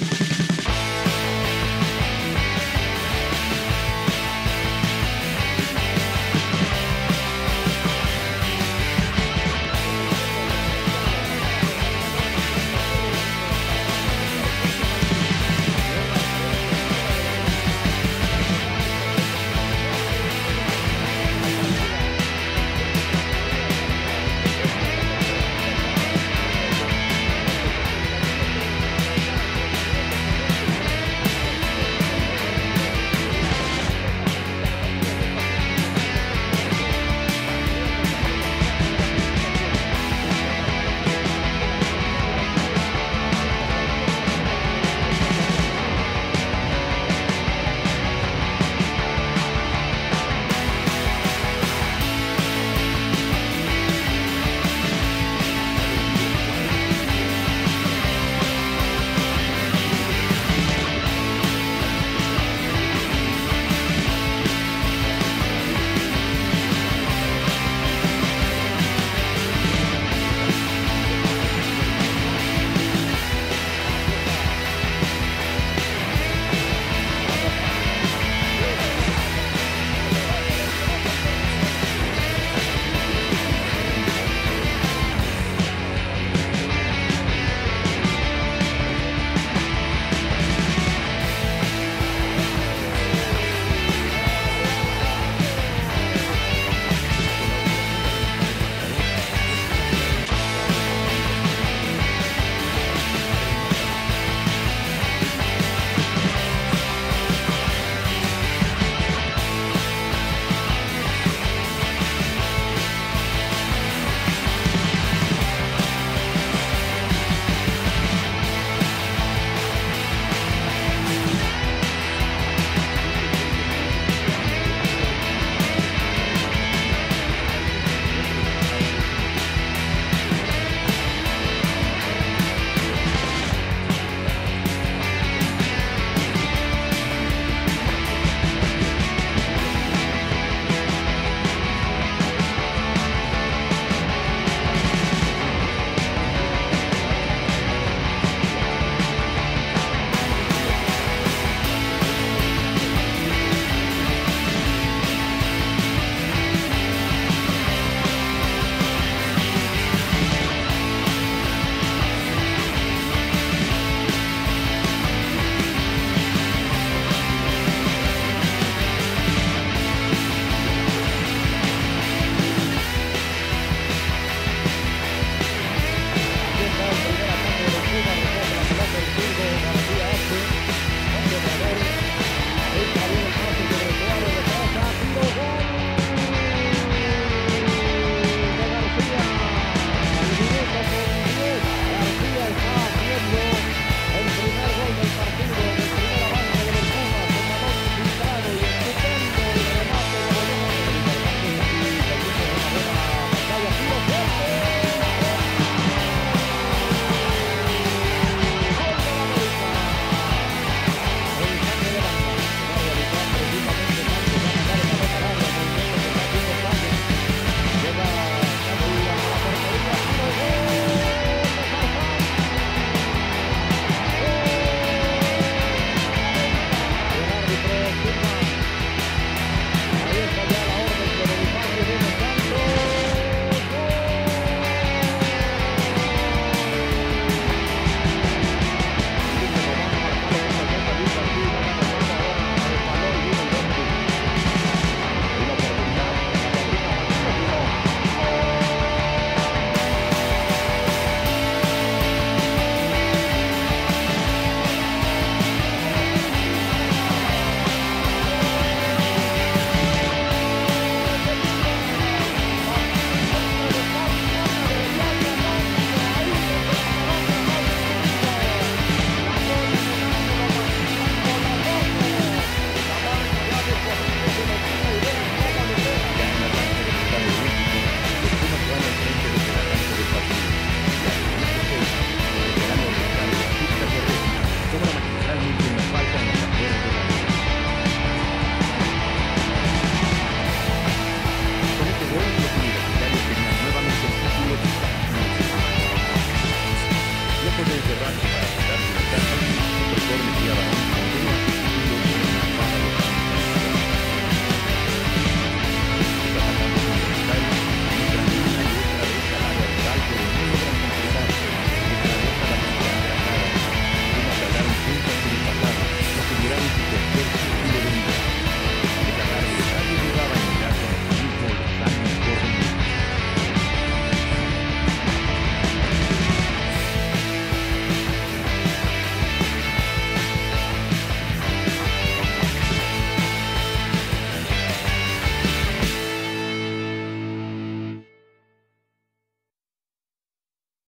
you